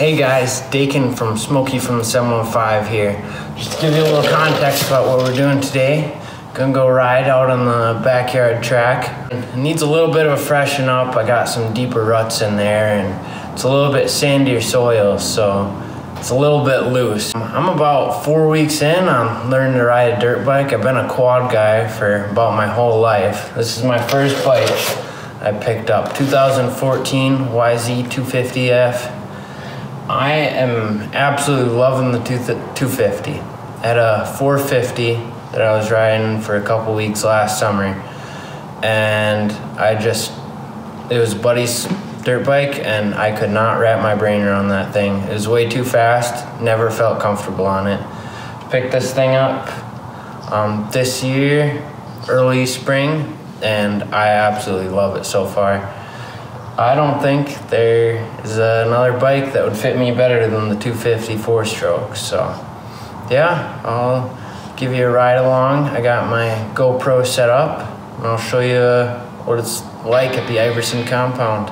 Hey guys, Dakin from Smokey from the 715 here. Just to give you a little context about what we're doing today. Gonna go ride out on the backyard track. It needs a little bit of a freshen up. I got some deeper ruts in there and it's a little bit sandier soil, so it's a little bit loose. I'm about four weeks in on learning to ride a dirt bike. I've been a quad guy for about my whole life. This is my first bike I picked up, 2014 YZ250F. I am absolutely loving the 250. I had a 450 that I was riding for a couple weeks last summer, and I just it was Buddy's dirt bike, and I could not wrap my brain around that thing. It was way too fast. Never felt comfortable on it. Picked this thing up um, this year, early spring, and I absolutely love it so far. I don't think there is another bike that would fit me better than the 250 four stroke. So, yeah, I'll give you a ride along. I got my GoPro set up, and I'll show you what it's like at the Iverson compound.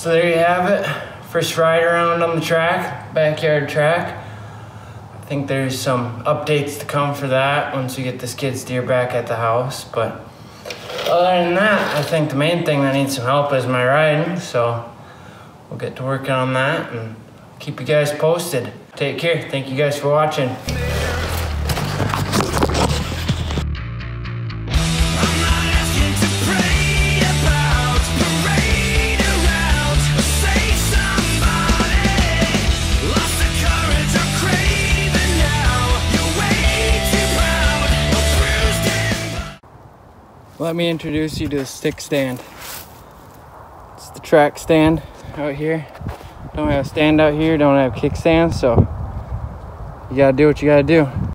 So there you have it. First ride around on the track, backyard track. I think there's some updates to come for that once we get the skid steer back at the house. But other than that, I think the main thing that needs some help is my riding. So we'll get to working on that and keep you guys posted. Take care. Thank you guys for watching. Let me introduce you to the stick stand. It's the track stand out here. Don't have a stand out here, don't have kickstands, so you gotta do what you gotta do.